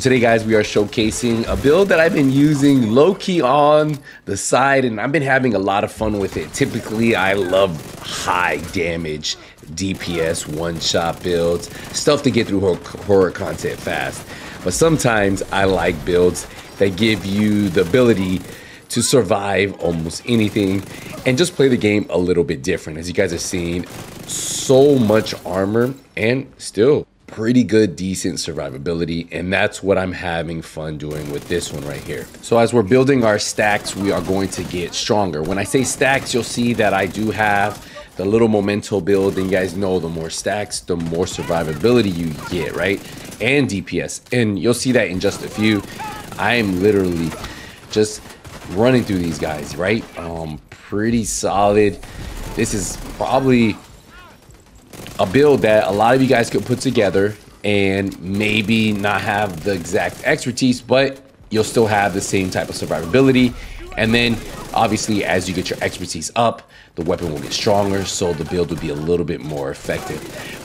Today, guys, we are showcasing a build that I've been using low-key on the side, and I've been having a lot of fun with it. Typically, I love high damage DPS one-shot builds, stuff to get through horror content fast. But sometimes I like builds that give you the ability to survive almost anything and just play the game a little bit different. As you guys are seeing, so much armor and still pretty good, decent survivability. And that's what I'm having fun doing with this one right here. So as we're building our stacks, we are going to get stronger. When I say stacks, you'll see that I do have the little memento build. And you guys know the more stacks, the more survivability you get, right? And DPS. And you'll see that in just a few. I am literally just running through these guys, right? Um, pretty solid. This is probably a build that a lot of you guys could put together and maybe not have the exact expertise, but you'll still have the same type of survivability. And then obviously as you get your expertise up, the weapon will get stronger, so the build will be a little bit more effective.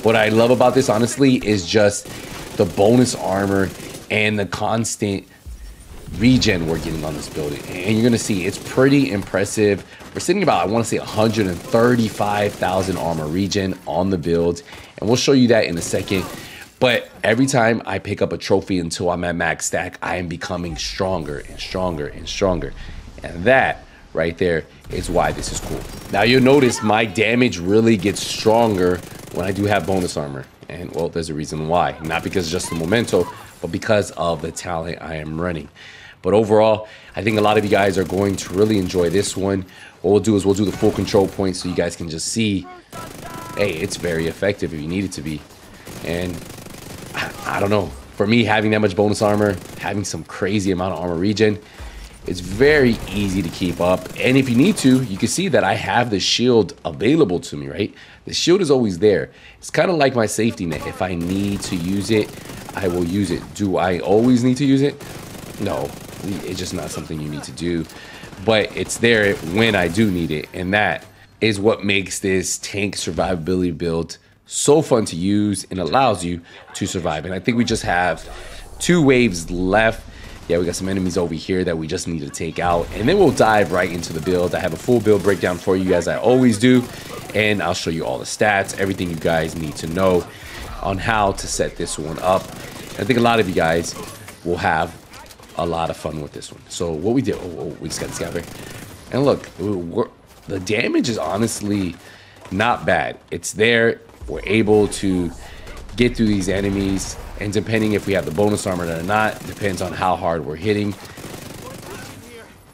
What I love about this honestly is just the bonus armor and the constant regen we're getting on this building. And you're gonna see it's pretty impressive. We're sitting about, I wanna say 135,000 armor regen on the build. And we'll show you that in a second. But every time I pick up a trophy until I'm at max stack, I am becoming stronger and stronger and stronger. And that right there is why this is cool. Now you'll notice my damage really gets stronger when I do have bonus armor. And well, there's a reason why. Not because just the memento, but because of the talent I am running. But overall, I think a lot of you guys are going to really enjoy this one. What we'll do is we'll do the full control point so you guys can just see, hey, it's very effective if you need it to be. And I, I don't know, for me, having that much bonus armor, having some crazy amount of armor regen, it's very easy to keep up. And if you need to, you can see that I have the shield available to me, right? The shield is always there. It's kind of like my safety net. If I need to use it, I will use it. Do I always need to use it? No, it's just not something you need to do. But it's there when I do need it. And that is what makes this tank survivability build so fun to use and allows you to survive. And I think we just have two waves left. Yeah, we got some enemies over here that we just need to take out. And then we'll dive right into the build. I have a full build breakdown for you as I always do. And I'll show you all the stats, everything you guys need to know on how to set this one up. I think a lot of you guys will have a lot of fun with this one. So what we did, oh, oh we just got this guy. And look, the damage is honestly not bad. It's there. We're able to get through these enemies. And depending if we have the bonus armor or not, depends on how hard we're hitting.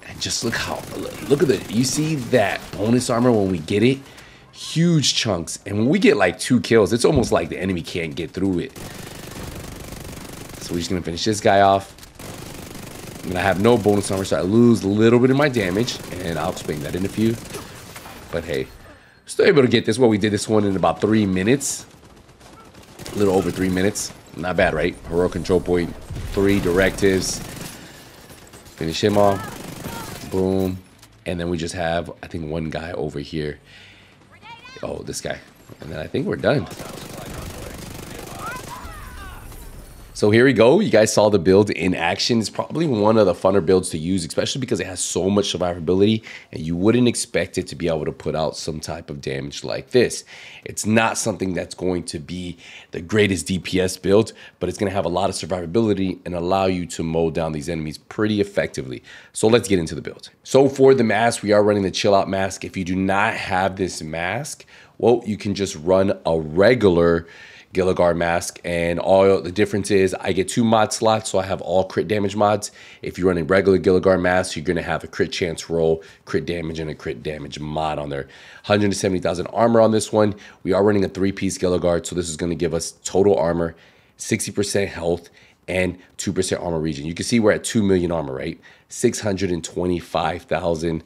And just look how, look at the, you see that bonus armor when we get it? Huge chunks. And when we get like two kills, it's almost like the enemy can't get through it. So we're just gonna finish this guy off. And I have no bonus armor, so I lose a little bit of my damage, and I'll explain that in a few. But hey, still able to get this. Well, we did this one in about three minutes. A little over three minutes. Not bad, right? Heroic control point, three directives. Finish him off. Boom. And then we just have, I think, one guy over here. Oh, this guy. And then I think we're done. So here we go. You guys saw the build in action. It's probably one of the funner builds to use, especially because it has so much survivability and you wouldn't expect it to be able to put out some type of damage like this. It's not something that's going to be the greatest DPS build, but it's going to have a lot of survivability and allow you to mow down these enemies pretty effectively. So let's get into the build. So for the mask, we are running the chill out mask. If you do not have this mask, well, you can just run a regular Gila Guard mask. And all the difference is I get two mod slots, so I have all crit damage mods. If you're running regular Gila Guard mask, you're gonna have a crit chance roll, crit damage, and a crit damage mod on there. 170,000 armor on this one. We are running a three-piece Gila Guard, so this is gonna give us total armor, 60% health, and 2% armor regen. You can see we're at 2 million armor, right? 625,000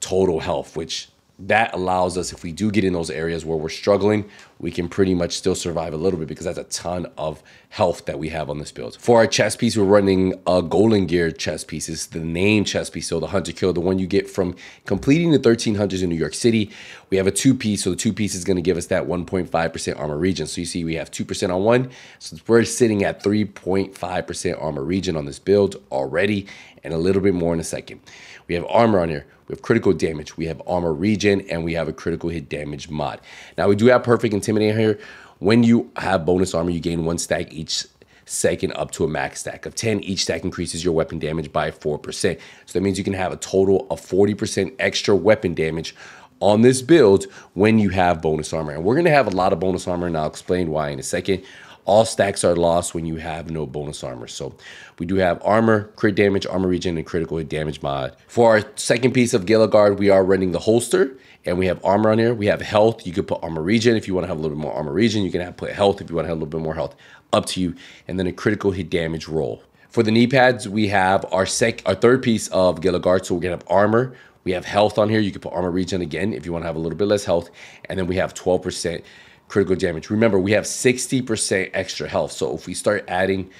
total health, which that allows us, if we do get in those areas where we're struggling, we can pretty much still survive a little bit because that's a ton of health that we have on this build. For our chest piece, we're running uh, a Golan Gear chest piece. It's the name chest piece, so the Hunter Kill, the one you get from completing the 1300s in New York City. We have a two piece, so the two piece is going to give us that 1.5% armor regen. So you see we have 2% on one, so we're sitting at 3.5% armor regen on this build already, and a little bit more in a second. We have armor on here. We have critical damage. We have armor regen, and we have a critical hit damage mod. Now we do have perfect intimidate here. When you have bonus armor, you gain one stack each second up to a max stack of 10. Each stack increases your weapon damage by 4%. So that means you can have a total of 40% extra weapon damage on this build when you have bonus armor. And we're going to have a lot of bonus armor, and I'll explain why in a second. All stacks are lost when you have no bonus armor. So we do have armor, crit damage, armor regen, and critical hit damage mod. For our second piece of Gila Guard, we are running the holster and we have armor on here. We have health. You could put armor regen if you want to have a little bit more armor regen. You can have put health if you want to have a little bit more health. Up to you. And then a critical hit damage roll. For the knee pads, we have our sec our third piece of Gila Guard. So we're gonna have armor. We have health on here. You can put armor regen again if you want to have a little bit less health. And then we have 12% critical damage. Remember, we have 60% extra health. So if we start adding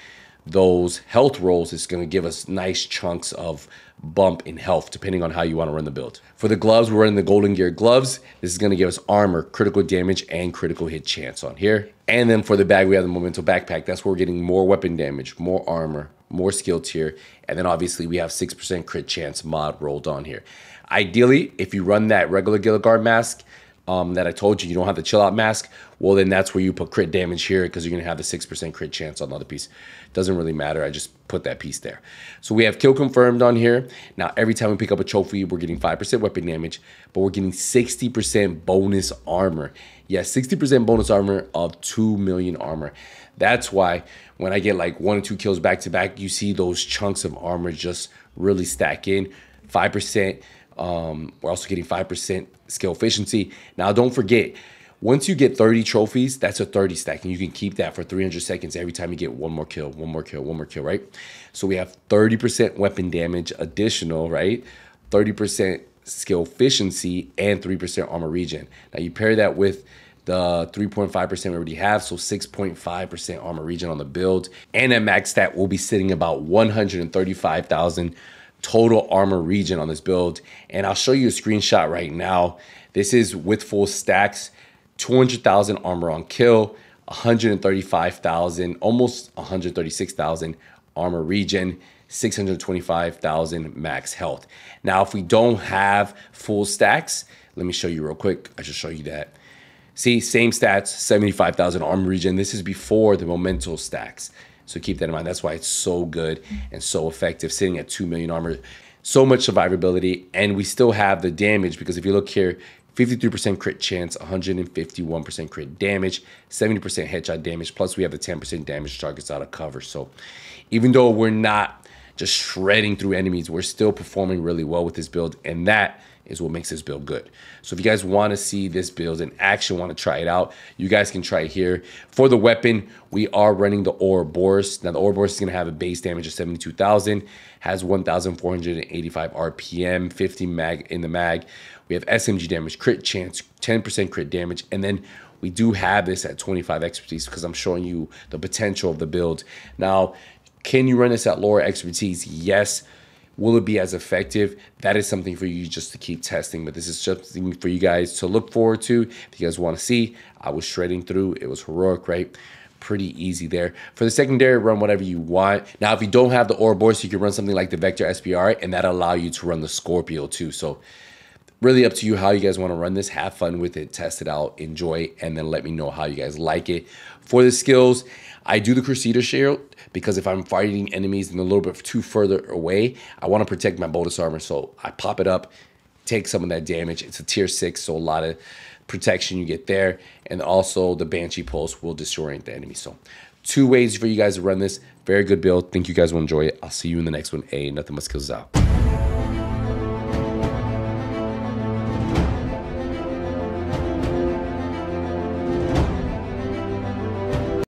those health rolls, it's going to give us nice chunks of bump in health, depending on how you want to run the build. For the gloves, we're running the Golan Gear gloves. This is going to give us armor, critical damage, and critical hit chance on here. And then for the bag, we have the Memento Backpack. That's where we're getting more weapon damage, more armor, more skill tier. And then obviously we have 6% crit chance mod rolled on here. Ideally, if you run that regular Guard mask, um, that I told you, you don't have the chill out mask, well, then that's where you put crit damage here because you're to have the 6% crit chance on the other piece. Doesn't really matter. I just put that piece there. So we have kill confirmed on here. Now, every time we pick up a trophy, we're getting 5% weapon damage, but we're getting 60% bonus armor. Yes, 60% bonus armor of 2 million armor. That's why when I get like one or two kills back to back, you see those chunks of armor just really stack in. 5%. Um, we're also getting 5% skill efficiency. Now, don't forget, once you get 30 trophies, that's a 30 stack, and you can keep that for 300 seconds every time you get one more kill, one more kill, one more kill, right? So we have 30% weapon damage additional, right? 30% skill efficiency and 3% armor regen. Now you pair that with the 3.5% we already have, so 6.5% armor regen on the build. And at max stat, we'll be sitting about 135,000 total armor regen on this build. And I'll show you a screenshot right now. This is with full stacks, 200,000 armor on kill, 135,000, almost 136,000 armor regen, 625,000 max health. Now, if we don't have full stacks, let me show you real quick. I just show you that. See, same stats, 75,000 armor regen. This is before the memento stacks. So keep that in mind. That's why it's so good and so effective, sitting at 2 million armor. So much survivability, and we still have the damage because if you look here, 53% crit chance, 151% crit damage, 70% headshot damage, plus we have the 10% damage targets out of cover. So even though we're not just shredding through enemies, we're still performing really well with this build, and that is what makes this build good. So if you guys want to see this build in action, want to try it out, you guys can try it here. For the weapon, we are running the Ouroboros. Now the Ouroboros is going to have a base damage of 72,000, has 1,485 RPM, 50 mag in the mag. We have SMG damage, crit chance, 10% crit damage, and then we do have this at 25 expertise because I'm showing you the potential of the build. Now, can you run this at lower expertise? Yes. Will it be as effective? That is something for you just to keep testing, but this is something for you guys to look forward to. If you guys want to see, I was shredding through. It was heroic, right? Pretty easy there. For the secondary, run whatever you want. Now, if you don't have the Ouroboros, you can run something like the Vector SBR, and that allow you to run the Scorpio too. So really up to you how you guys want to run this. Have fun with it, test it out, enjoy, and then let me know how you guys like it. For the skills, I do the Crusader Shield because if I'm fighting enemies and a little bit too further away, I want to protect my bonus armor. So I pop it up, take some of that damage. It's a tier six, so a lot of protection you get there. And also the Banshee Pulse will disorient the enemy. So two ways for you guys to run this. Very good build. Think you guys will enjoy it. I'll see you in the next one. A nothing but skills out.